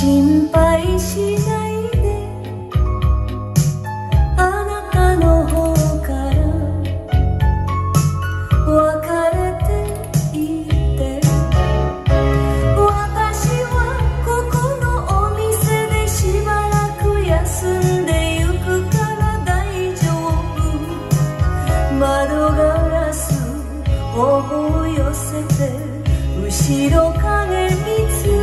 心配しないで。あなたの方から別れていて。私はここのお店でしばらく休んでゆくから大丈夫。窓ガラス頬を寄せて後ろ影見つめ